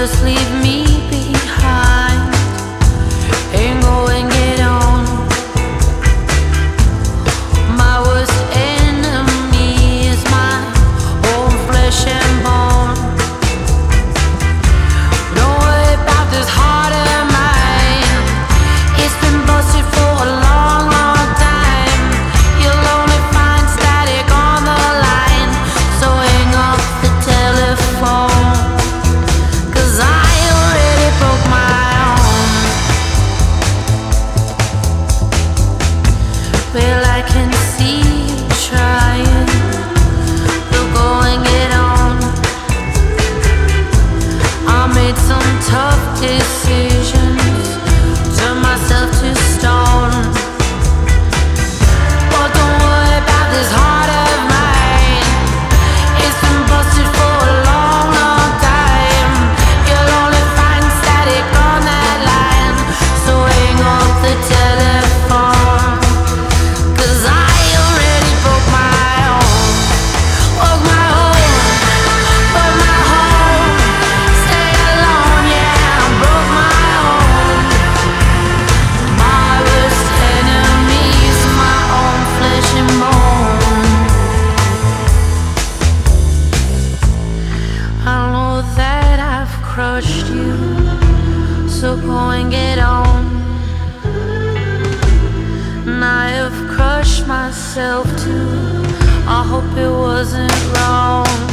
just leave me crushed you. So go and get on. And I have crushed myself too. I hope it wasn't wrong.